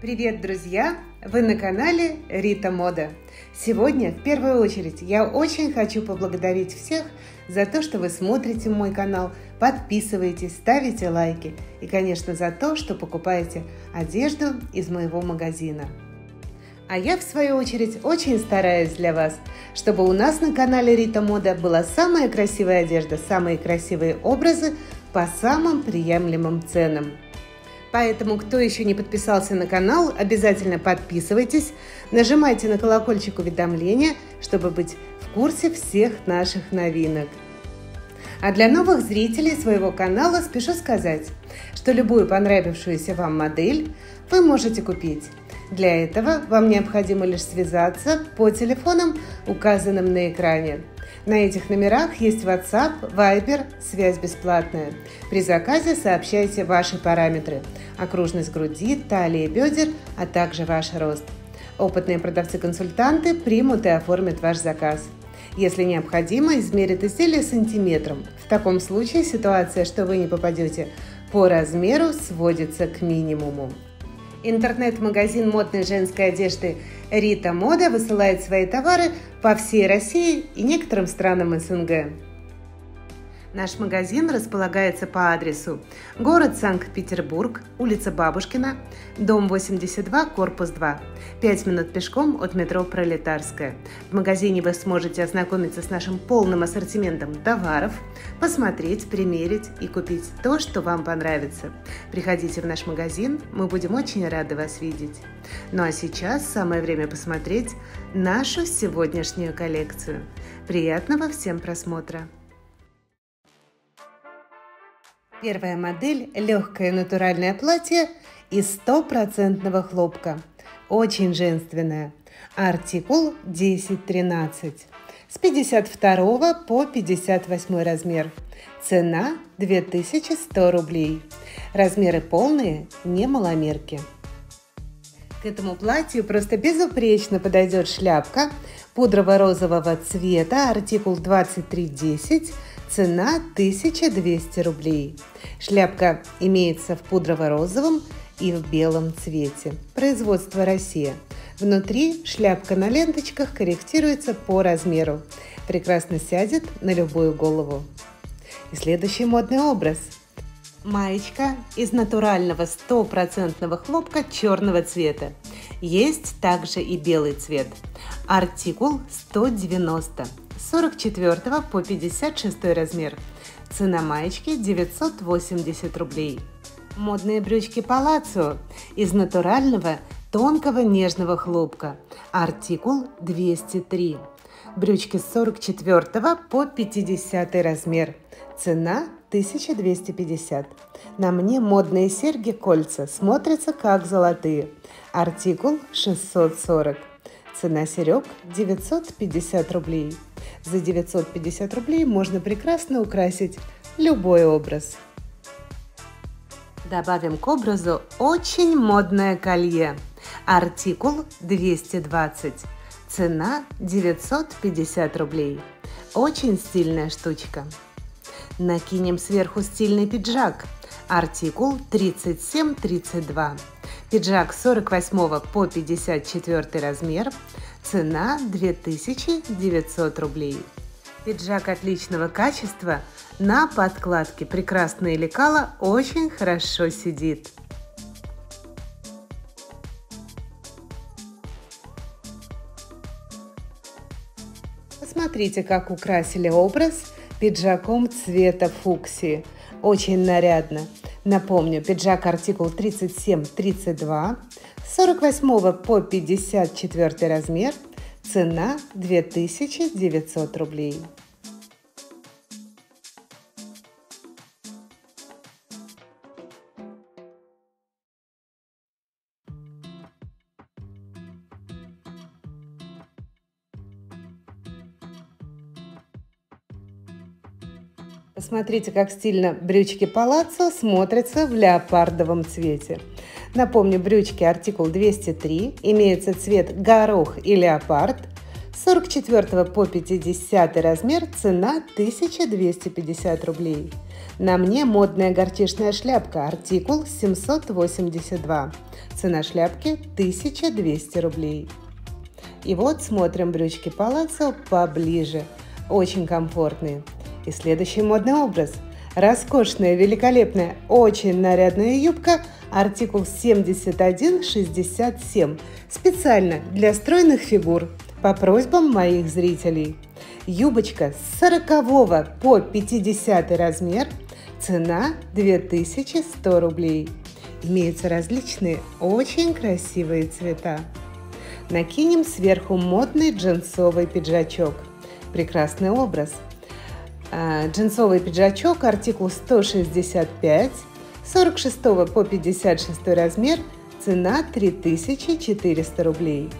Привет, друзья! Вы на канале Рита Мода. Сегодня, в первую очередь, я очень хочу поблагодарить всех за то, что вы смотрите мой канал, подписываетесь, ставите лайки и, конечно, за то, что покупаете одежду из моего магазина. А я, в свою очередь, очень стараюсь для вас, чтобы у нас на канале Рита Мода была самая красивая одежда, самые красивые образы по самым приемлемым ценам. Поэтому, кто еще не подписался на канал, обязательно подписывайтесь, нажимайте на колокольчик уведомления, чтобы быть в курсе всех наших новинок. А для новых зрителей своего канала спешу сказать, что любую понравившуюся вам модель вы можете купить для этого вам необходимо лишь связаться по телефонам, указанным на экране. На этих номерах есть WhatsApp, Viber, связь бесплатная. При заказе сообщайте ваши параметры – окружность груди, талии, бедер, а также ваш рост. Опытные продавцы-консультанты примут и оформят ваш заказ. Если необходимо, измерят изделие сантиметром. В таком случае ситуация, что вы не попадете по размеру, сводится к минимуму. Интернет-магазин модной женской одежды «Рита Мода» высылает свои товары по всей России и некоторым странам СНГ. Наш магазин располагается по адресу город Санкт-Петербург, улица Бабушкина, дом 82, корпус 2. 5 минут пешком от метро Пролетарская. В магазине вы сможете ознакомиться с нашим полным ассортиментом товаров, посмотреть, примерить и купить то, что вам понравится. Приходите в наш магазин, мы будем очень рады вас видеть. Ну а сейчас самое время посмотреть нашу сегодняшнюю коллекцию. Приятного всем просмотра! Первая модель – легкое натуральное платье из стопроцентного хлопка. Очень женственное. Артикул 10-13. С 52 по 58 размер. Цена 2100 рублей. Размеры полные, не маломерки. К этому платью просто безупречно подойдет шляпка пудрово-розового цвета, артикул 2310 Цена 1200 рублей. Шляпка имеется в пудрово-розовом и в белом цвете. Производство Россия. Внутри шляпка на ленточках корректируется по размеру. Прекрасно сядет на любую голову. И следующий модный образ. Маечка из натурального стопроцентного хлопка черного цвета. Есть также и белый цвет. Артикул 190 44 по 56 размер. Цена маечки 980 рублей. Модные брючки Палаццо из натурального тонкого нежного хлопка. Артикул 203. Брючки с 44 по 50 размер. Цена 1250. На мне модные серьги-кольца смотрятся как золотые. Артикул 640. Цена серег 950 рублей. За 950 рублей можно прекрасно украсить любой образ. Добавим к образу очень модное колье. Артикул 220. Цена 950 рублей. Очень стильная штучка. Накинем сверху стильный пиджак. Артикул 3732. Пиджак 48 по 54 размер. Цена 2900 рублей. Пиджак отличного качества. На подкладке прекрасное лекало очень хорошо сидит. Посмотрите, как украсили образ пиджаком цвета фуксии. Очень нарядно. Напомню, пиджак артикул 37-32, 48 по 54 размер, цена 2900 рублей. Посмотрите, как стильно брючки Палаццо смотрятся в леопардовом цвете. Напомню, брючки артикул 203, имеется цвет горох и леопард, 44 по 50 размер цена 1250 рублей. На мне модная горчичная шляпка, артикул 782. Цена шляпки 1200 рублей. И вот смотрим брючки палаццо поближе. Очень комфортные. И следующий модный образ. Роскошная, великолепная, очень нарядная юбка, артикул 7167, специально для стройных фигур, по просьбам моих зрителей. Юбочка с 40 по 50 размер, цена 2100 рублей. Имеются различные очень красивые цвета. Накинем сверху модный джинсовый пиджачок. Прекрасный образ. А, джинсовый пиджачок, артикул 165, 46 по 56 размер, цена 3400 рублей.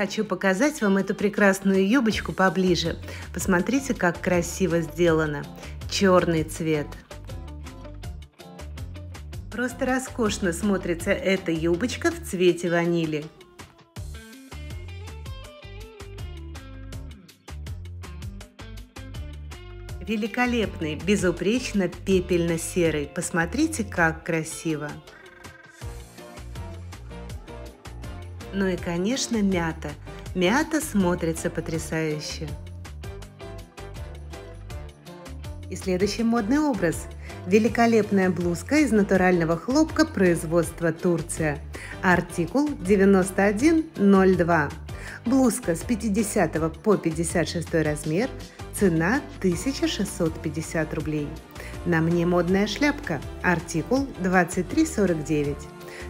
Хочу показать вам эту прекрасную юбочку поближе. Посмотрите, как красиво сделано. Черный цвет. Просто роскошно смотрится эта юбочка в цвете ванили. Великолепный, безупречно пепельно-серый. Посмотрите, как красиво. Ну и, конечно, мята. Мята смотрится потрясающе. И следующий модный образ. Великолепная блузка из натурального хлопка производства Турция. Артикул 9102. Блузка с 50 по 56 размер. Цена 1650 рублей. На мне модная шляпка. Артикул 2349.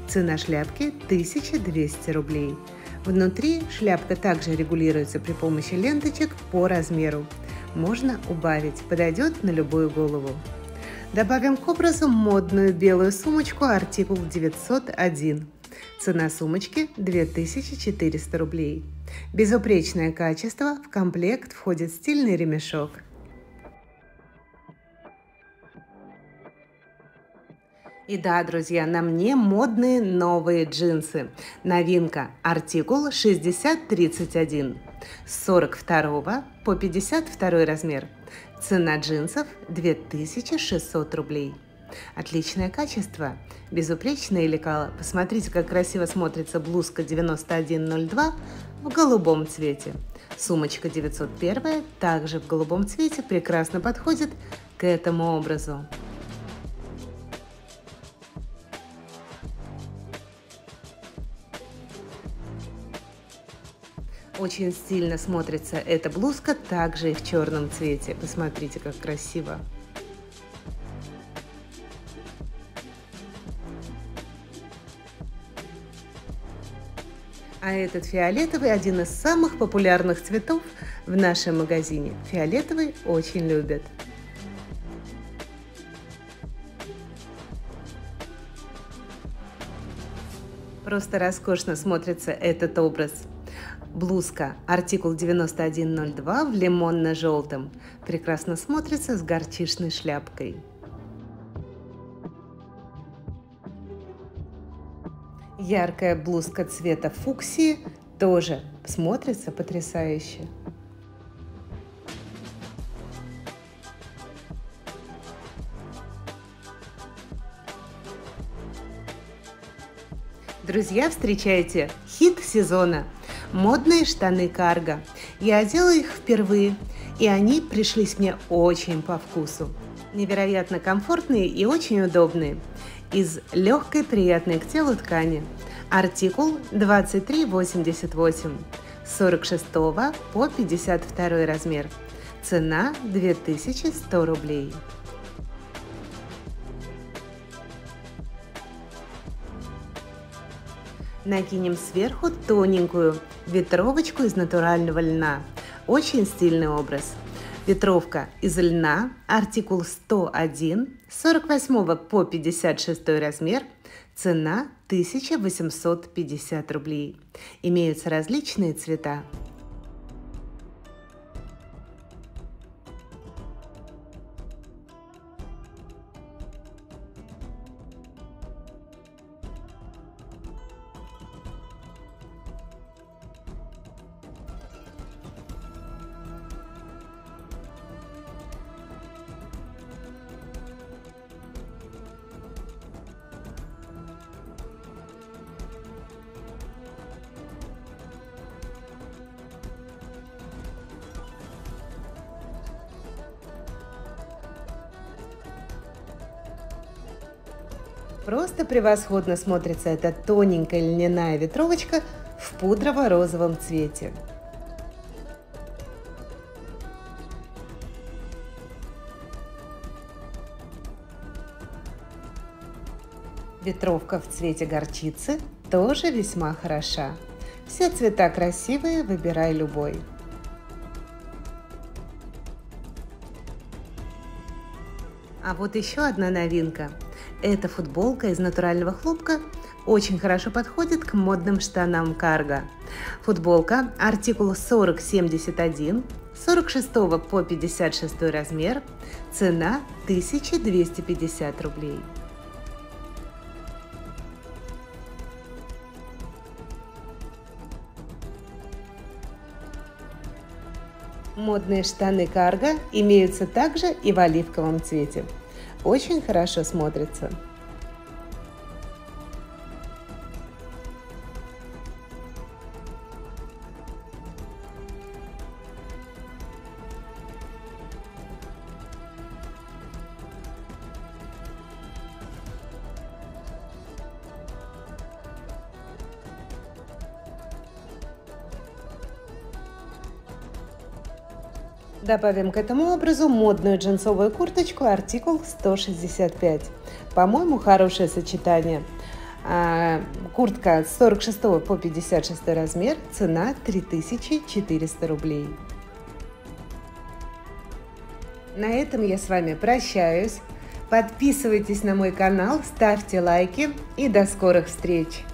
Цена шляпки 1200 рублей. Внутри шляпка также регулируется при помощи ленточек по размеру. Можно убавить, подойдет на любую голову. Добавим к образу модную белую сумочку артикул 901. Цена сумочки 2400 рублей. Безупречное качество, в комплект входит стильный ремешок – И да, друзья, на мне модные новые джинсы. Новинка. Артикул 6031. С 42 по 52 размер. Цена джинсов 2600 рублей. Отличное качество, безупречное лекало. Посмотрите, как красиво смотрится блузка 9102 в голубом цвете. Сумочка 901 также в голубом цвете прекрасно подходит к этому образу. Очень стильно смотрится эта блузка, также и в черном цвете. Посмотрите, как красиво. А этот фиолетовый один из самых популярных цветов в нашем магазине. Фиолетовый очень любят. Просто роскошно смотрится этот образ. Блузка, артикул 9102 в лимонно-желтом. Прекрасно смотрится с горчичной шляпкой. Яркая блузка цвета фуксии тоже смотрится потрясающе. Друзья, встречайте хит сезона – модные штаны карго. Я одела их впервые, и они пришлись мне очень по вкусу. Невероятно комфортные и очень удобные. Из легкой, приятной к телу ткани. Артикул 2388. 46 по 52 размер. Цена 2100 рублей. Накинем сверху тоненькую ветровочку из натурального льна. Очень стильный образ. Ветровка из льна, артикул 101, 48 по 56 размер, цена 1850 рублей. Имеются различные цвета. Просто превосходно смотрится эта тоненькая льняная ветровочка в пудрово-розовом цвете. Ветровка в цвете горчицы тоже весьма хороша. Все цвета красивые, выбирай любой. А вот еще одна новинка. Эта футболка из натурального хлопка очень хорошо подходит к модным штанам карго. Футболка артикул 4071, 46 по 56 размер, цена 1250 рублей. Модные штаны карго имеются также и в оливковом цвете. Очень хорошо смотрятся. Добавим к этому образу модную джинсовую курточку артикул 165. По-моему, хорошее сочетание. А, куртка с 46 по 56 размер, цена 3400 рублей. На этом я с вами прощаюсь. Подписывайтесь на мой канал, ставьте лайки и до скорых встреч!